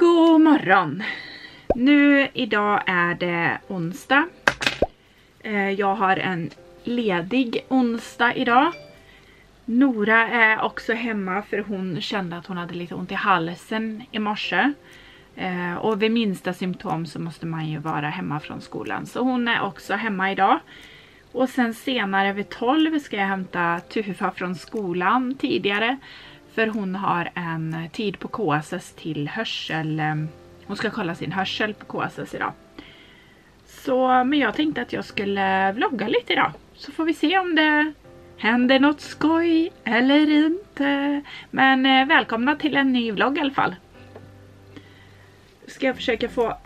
God morgon! Nu idag är det onsdag. Eh, jag har en ledig onsdag idag. Nora är också hemma för hon kände att hon hade lite ont i halsen i morse. Eh, och vid minsta symptom så måste man ju vara hemma från skolan. Så hon är också hemma idag. Och sen senare vid 12 ska jag hämta Tufa från skolan tidigare. För hon har en tid på KSS till hörsel. Eh, hon ska kolla sin hörsel på KSS idag. Så, men jag tänkte att jag skulle vlogga lite idag. Så får vi se om det händer något skoj eller inte. Men eh, välkomna till en ny vlogg i alla fall. Ska jag försöka få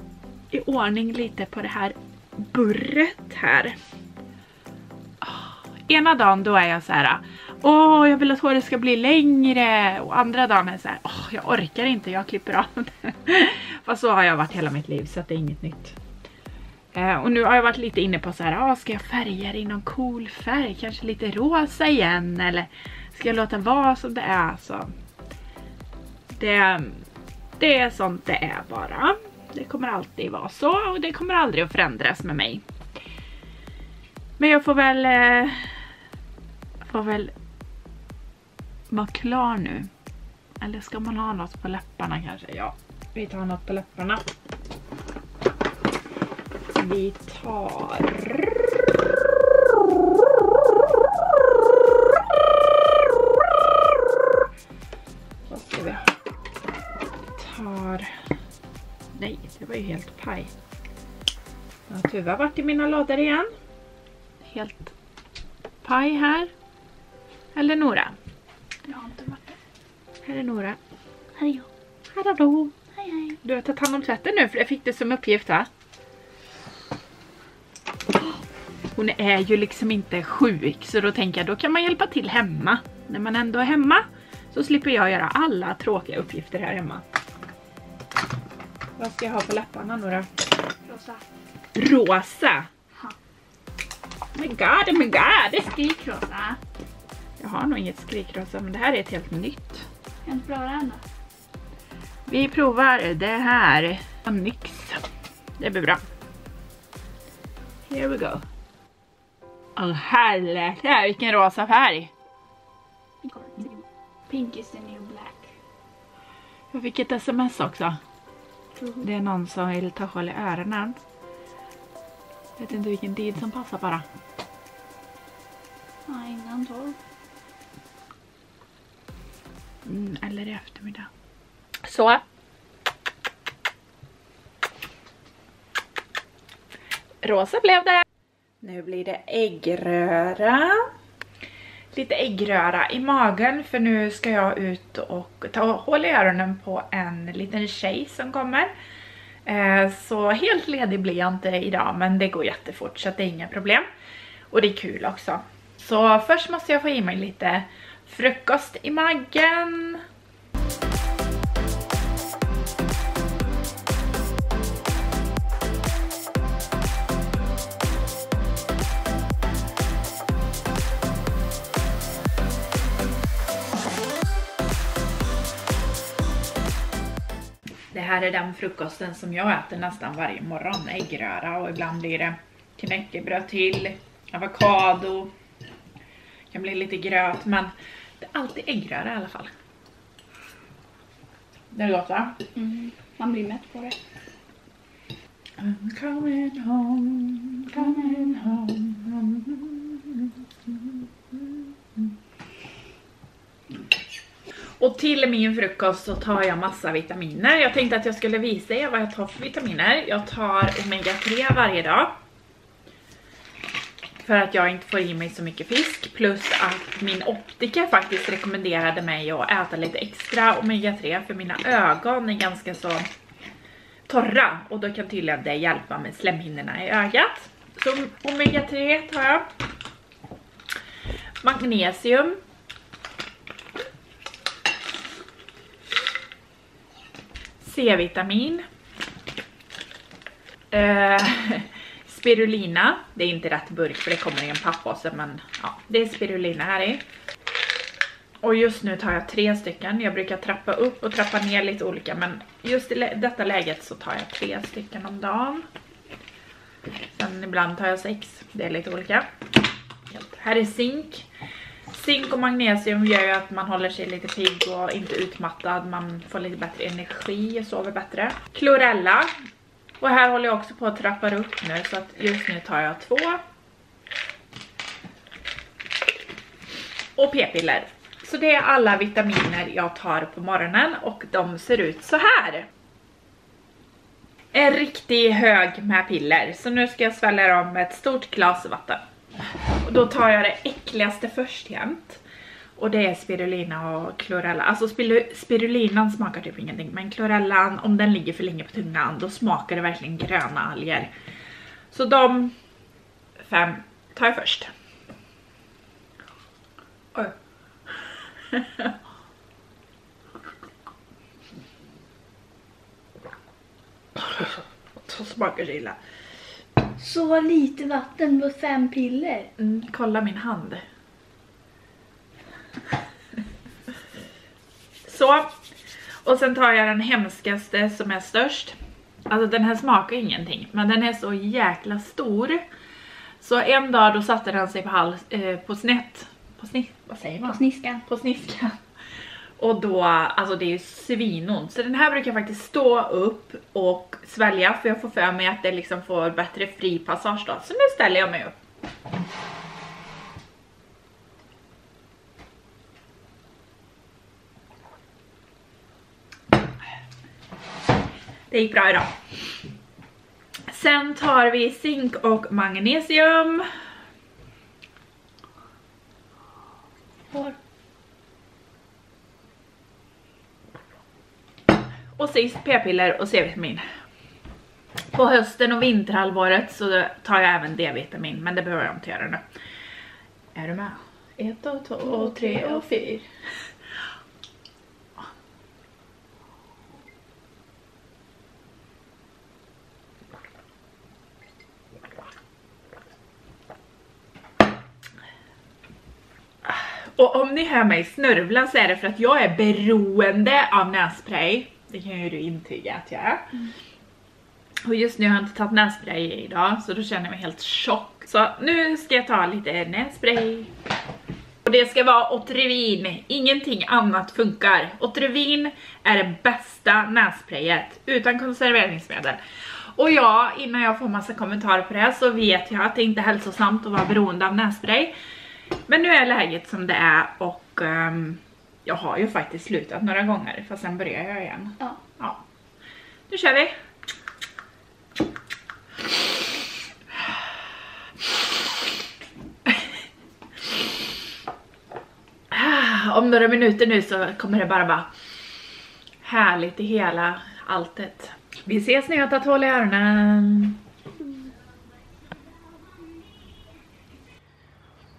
i ordning lite på det här burret här. Ah, ena dagen då är jag så här. Åh, jag vill att håret ska bli längre. Och andra dagen är så här. Åh, jag orkar inte, jag klipper av det. Fast så har jag varit hela mitt liv så det är inget nytt. Eh, och nu har jag varit lite inne på så här, ah, ska jag färga det i någon cool färg? Kanske lite rosa igen eller ska jag låta vara som det är? Så det, det är sånt det är bara. Det kommer alltid vara så och det kommer aldrig att förändras med mig. Men jag får väl, eh, får väl vara klar nu. Eller ska man ha något på läpparna kanske? Ja, vi tar något på läpparna vi tar... Vad ska vi ha? Tar... Nej, det var ju helt paj. Jag har Tuva varit i mina lådor igen. Helt paj här. Eller Nora? Jag har inte varit där. Här är Nora. Här är jag. Hallå! Hej hej. Du har tagit hand om tvätten nu för det fick du som uppgift va? Hon är ju liksom inte sjuk så då tänker jag då kan man hjälpa till hemma. När man ändå är hemma så slipper jag göra alla tråkiga uppgifter här hemma. Vad ska jag ha på läpparna nu då? Rosa. Rosa! Oh my god, oh my god! Det är skrikrosa. Jag har nog inget skrikrosa men det här är ett helt nytt. Du inte prova den då? Vi provar det här. Nyx. Det blir bra. Here we go. Åh oh, helvete, vilken rosa färg! Pink is the new black. Jag fick ett sms också. Det är någon som vill ta hål i öronen. Vet inte vilken tid som passar bara. Ja, innan tolv. Mm, eller i eftermiddag. Så. Rosa blev det. Nu blir det äggröra. Lite äggröra i magen för nu ska jag ut och ta hål i öronen på en liten tjej som kommer. Eh, så helt ledig blir jag inte idag men det går jättefort så det är inga problem. Och det är kul också. Så först måste jag få i mig lite frukost i magen. Det här är den frukosten som jag äter nästan varje morgon. Äggröra och ibland blir det knäckebröd till, avokado, kan bli lite gröt men det är alltid äggröra i alla fall. Det är gott va? Mm. Man blir mätt på det. I'm coming home, coming home. Och till min frukost så tar jag massa vitaminer. Jag tänkte att jag skulle visa er vad jag tar för vitaminer. Jag tar omega 3 varje dag. För att jag inte får i mig så mycket fisk. Plus att min optiker faktiskt rekommenderade mig att äta lite extra omega 3 för mina ögon är ganska så torra. Och då kan tydligen det hjälpa med slemhinnorna i ögat. Så omega 3 tar jag. Magnesium C-vitamin. Eh, spirulina. Det är inte rätt burk för det kommer i en pappåse men ja, det är spirulina här i. Och just nu tar jag tre stycken. Jag brukar trappa upp och trappa ner lite olika men just i detta läget så tar jag tre stycken om dagen. Sen ibland tar jag sex, det är lite olika. Här är zink. Zink och magnesium gör ju att man håller sig lite pigg och inte utmattad. Man får lite bättre energi och sover bättre. Chlorella. Och här håller jag också på att trappa upp nu så att just nu tar jag två. Och p-piller. Så det är alla vitaminer jag tar på morgonen och de ser ut så här. En riktig hög med piller. Så nu ska jag svälja dem med ett stort glas vatten. Och då tar jag det äckligaste först jämt. Och det är spirulina och klorella. Alltså spirulinan smakar typ ingenting. Men klorellan, om den ligger för länge på tungan, då smakar det verkligen gröna alger. Så de fem tar jag först. Oj. Så smakar det illa. Så lite vatten på fem piller. Mm, kolla min hand. Så. Och sen tar jag den hemskaste som är störst. Alltså den här smakar ingenting, men den är så jäkla stor. Så en dag då satte den sig på, hals, eh, på snett. På snitt, vad säger man? På sniskan. På sniskan. Och då, alltså det är ju svinont. Så den här brukar jag faktiskt stå upp och svälja för jag får för mig att det liksom får bättre fri passage då. Så nu ställer jag mig upp. Det gick bra idag. Sen tar vi zink och magnesium. Och sist p-piller och C-vitamin. På hösten och vinterhalvåret så tar jag även D-vitamin, men det behöver jag inte göra nu. Är du med? Ett och två och tre och fyra. Och om ni hör mig snörvla så är det för att jag är beroende av nässpray. Det kan ju du intyga att jag är. Mm. Och just nu har jag inte tagit nässpray idag så då känner jag mig helt chock. Så nu ska jag ta lite nässpray. Och det ska vara Otrivin, ingenting annat funkar. Otrivin är det bästa nässprayet utan konserveringsmedel. Och ja, innan jag får massa kommentarer på det så vet jag att det inte är hälsosamt att vara beroende av nässpray. Men nu är läget som det är och um, jag har ju faktiskt slutat några gånger fast sen börjar jag igen. Ja. ja. Nu kör vi! Om några minuter nu så kommer det bara vara härligt i hela alltet. Vi ses när jag tar hål i öronen.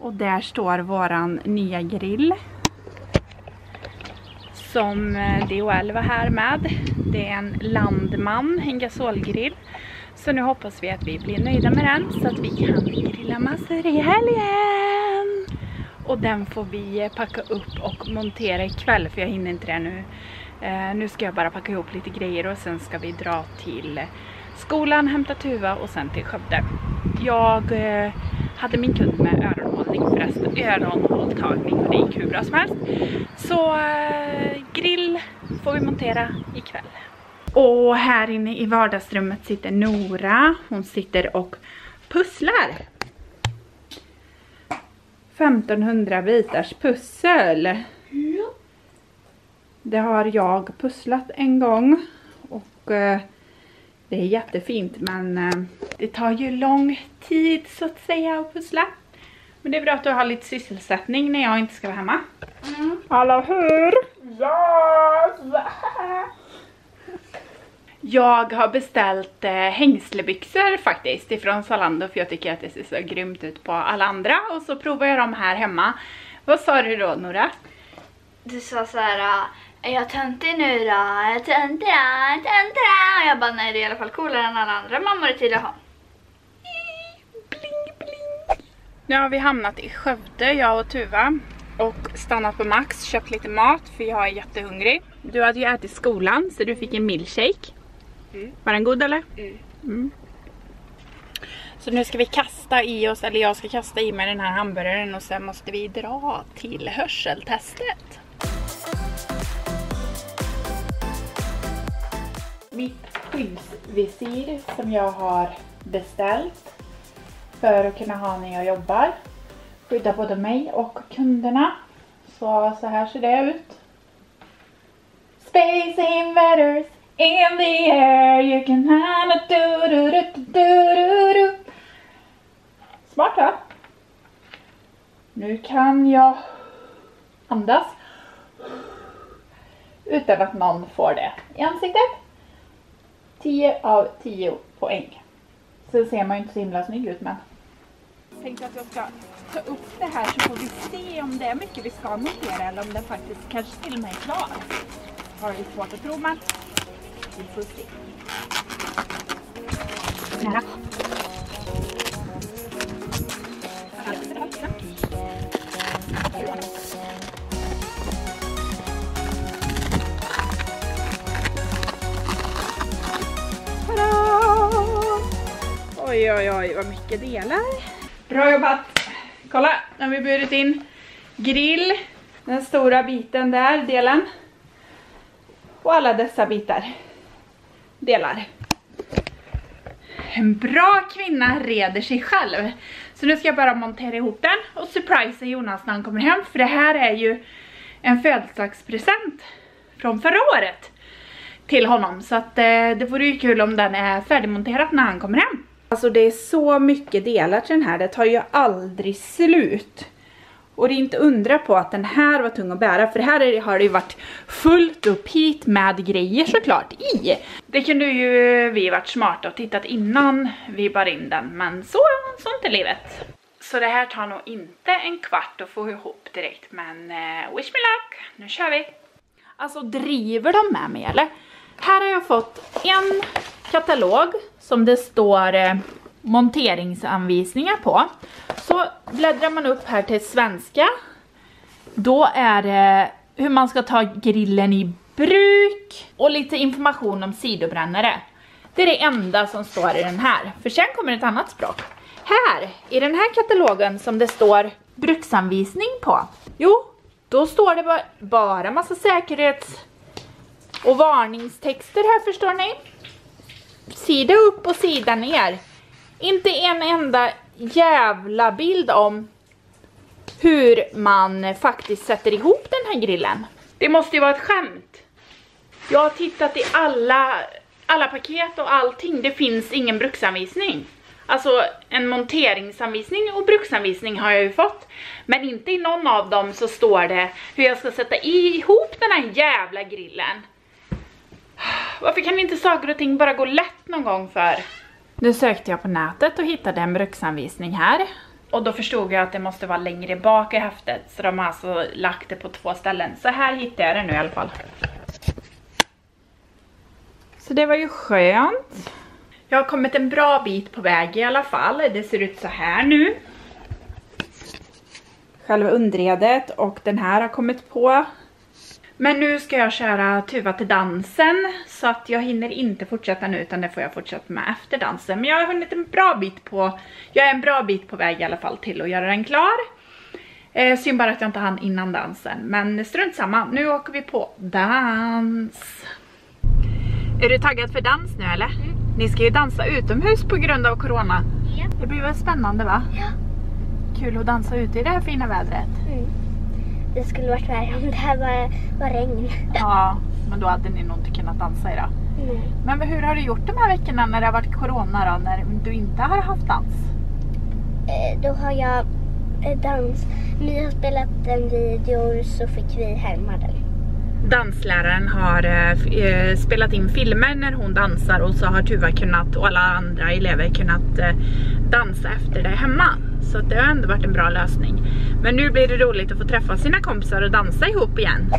Och där står våran nya grill. Som eh, DHL var här med. Det är en Landman, en gasolgrill. Så nu hoppas vi att vi blir nöjda med den så att vi kan grilla massor i helgen. Och den får vi eh, packa upp och montera ikväll för jag hinner inte det nu. Uh, nu ska jag bara packa ihop lite grejer och sen ska vi dra till skolan, hämta Tuva och sen till Skövde. Jag uh, hade min kund med öron förresten, öronhålltagning och det gick hur bra som helst. Så uh, grill får vi montera ikväll. Och här inne i vardagsrummet sitter Nora. Hon sitter och pusslar. 1500 bitars pussel. Det har jag pusslat en gång. Och eh, det är jättefint men eh, det tar ju lång tid så att säga att pussla. Men det är bra att du har lite sysselsättning när jag inte ska vara hemma. Mm. Alla hur? Yes! Jag har beställt eh, hängslebyxor faktiskt ifrån Zalando för jag tycker att det ser så grymt ut på alla andra och så provar jag dem här hemma. Vad sa du då Nora? Du sa så här, är jag töntig nu då? Är jag töntig då? Är jag töntig då? Och jag bara, nej det är i alla fall coolare än alla andra mammor i Tidaholm. Nu har vi hamnat i Skövde, jag och Tuva. och stannat på Max, köpt lite mat för jag är jättehungrig. Du hade ju ätit skolan så du fick en milkshake. Mm. Var den god eller? Mm. Mm. Så nu ska vi kasta i oss, eller jag ska kasta i mig den här hamburgaren och sen måste vi dra till hörseltestet. Mitt skyddsvisir som jag har beställt för att kunna ha när jag jobbar. Skydda både mig och kunderna. Så, så här ser det ut. Space invaders in the air you can have a do do do do do do Smart va? Nu kan jag andas utan att någon får det i ansiktet. 10 av 10 poäng. Sen ser man ju inte så himla snygg ut men. Jag tänkte att jag ska ta upp det här så får vi se om det är mycket vi ska notera eller om den faktiskt kanske till och med är klar. Har vi svårt att tro men vi får se. Nära. Oj, oj, oj, vad mycket delar. Bra jobbat! Kolla, nu har vi burit in grill, den stora biten där, delen. Och alla dessa bitar, delar. En bra kvinna reder sig själv. Så nu ska jag bara montera ihop den och surprisa Jonas när han kommer hem. För det här är ju en födelsedagspresent från förra året till honom. Så att eh, det vore ju kul om den är färdigmonterad när han kommer hem. Alltså det är så mycket delar till den här, det tar ju aldrig slut. Och det är inte undra på att den här var tung att bära för här har det ju varit fullt upp hit med grejer såklart i. Det kunde ju vi varit smarta och tittat innan vi bar in den men så, sånt är livet. Så det här tar nog inte en kvart att få ihop direkt men uh, wish me luck, nu kör vi! Alltså driver de med mig eller? Här har jag fått en katalog som det står eh, monteringsanvisningar på. Så bläddrar man upp här till svenska. Då är det hur man ska ta grillen i bruk och lite information om sidobrännare. Det är det enda som står i den här. För sen kommer ett annat språk. Här, i den här katalogen som det står bruksanvisning på. Jo, då står det bara, bara massa säkerhets och varningstexter här förstår ni. Sida upp och sida ner. Inte en enda jävla bild om hur man faktiskt sätter ihop den här grillen. Det måste ju vara ett skämt. Jag har tittat i alla, alla paket och allting. Det finns ingen bruksanvisning. Alltså en monteringsanvisning och bruksanvisning har jag ju fått. Men inte i någon av dem så står det hur jag ska sätta ihop den här jävla grillen. Varför kan inte saker och ting bara gå lätt någon gång för? Nu sökte jag på nätet och hittade en bruksanvisning här. Och då förstod jag att det måste vara längre bak i häftet. Så de har alltså lagt det på två ställen. Så här hittade jag det nu i alla fall. Så det var ju skönt. Jag har kommit en bra bit på väg i alla fall. Det ser ut så här nu. Själva underredet och den här har kommit på. Men nu ska jag köra Tuva till dansen så att jag hinner inte fortsätta nu utan det får jag fortsätta med efter dansen. Men jag har hunnit en bra bit på, jag är en bra bit på väg i alla fall till att göra den klar. Eh, synd bara att jag inte hann innan dansen, men strunt samma. Nu åker vi på dans. Är du taggad för dans nu eller? Ni ska ju dansa utomhus på grund av corona. Ja. Det blir väl spännande va? Ja. Kul att dansa ute i det här fina vädret. Mm. Det skulle varit värre om det här var, var regn. Ja, men då hade ni nog inte kunnat dansa idag. Nej. Men hur har du gjort de här veckorna när det har varit corona då? När du inte har haft dans? Eh, Då har jag eh, dans. Ni har spelat en video så fick vi härma den. Dansläraren har eh, eh, spelat in filmer när hon dansar och så har Tuva kunnat och alla andra elever kunnat eh, dansa efter det hemma. Så att det har ändå varit en bra lösning. Men nu blir det roligt att få träffa sina kompisar och dansa ihop igen.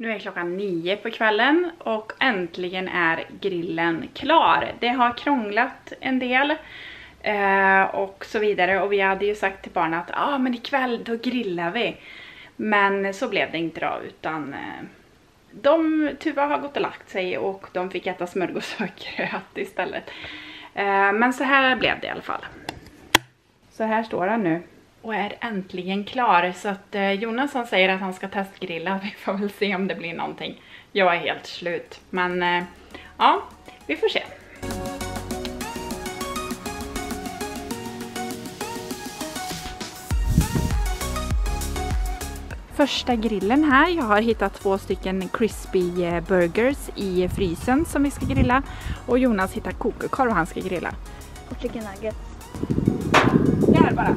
Nu är klockan nio på kvällen och äntligen är grillen klar. Det har krånglat en del eh, och så vidare och vi hade ju sagt till barnen att ah, men ikväll då grillar vi. Men så blev det inte då utan eh, de, Tuva har gått och lagt sig och de fick äta smörgås och istället. Eh, men så här blev det i alla fall. Så här står han nu och är äntligen klar. Så att eh, Jonas han säger att han ska testgrilla. Vi får väl se om det blir någonting. Jag är helt slut. Men eh, ja, vi får se. Första grillen här. Jag har hittat två stycken crispy eh, burgers i frysen som vi ska grilla. Och Jonas hittar kokokorv han ska grilla. Och chicken nuggets. Där bara.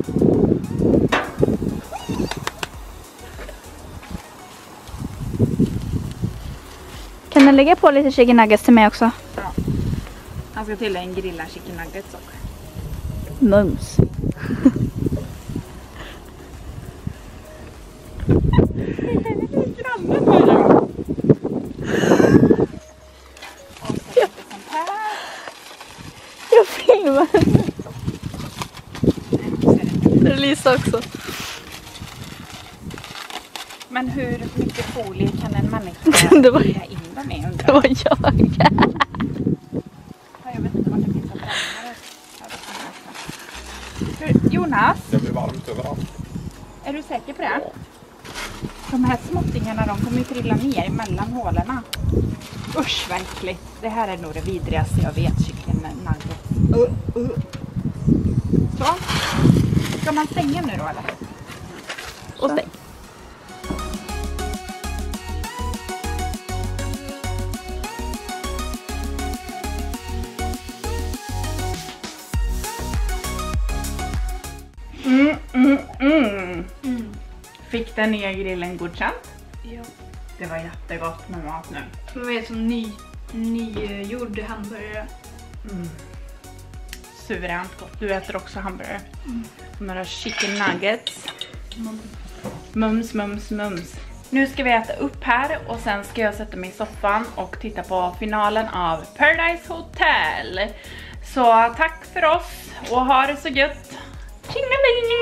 Kan du lägga på lite chicken nuggets till mig också? Han ska till en grilla chicken nuggets också. Mums. Grannen här då. Och så lite sånt här. Jag filmar. Så är det. Lisa också. Men hur mycket folie kan en människa Det var- lägga in den i Det jag? var jag. Ja, Jag vet inte vart det finns att brännare. Ja, det kan. Hur- Jonas, Det blir varmt överallt. är du säker på det? De här småttingarna de kommer ju trilla ner mellan hålorna. Usch vad äckligt. Det här är nog det vidrigaste jag vet, chicken nugget. Uh, uh. Så. Ska man stänga nu då eller? Och stäng. Fick den nya grillen godkänt? Ja. Det var jättegott med mat nu. Det är som ny, nygjord hamburgare. Mm. Suveränt gott. Du äter också hamburgare. Mm. Några chicken nuggets. Mums, mums, mums. Nu ska vi äta upp här och sen ska jag sätta mig i soffan och titta på finalen av Paradise Hotel. Så tack för oss och ha det så gött. Tjingeling!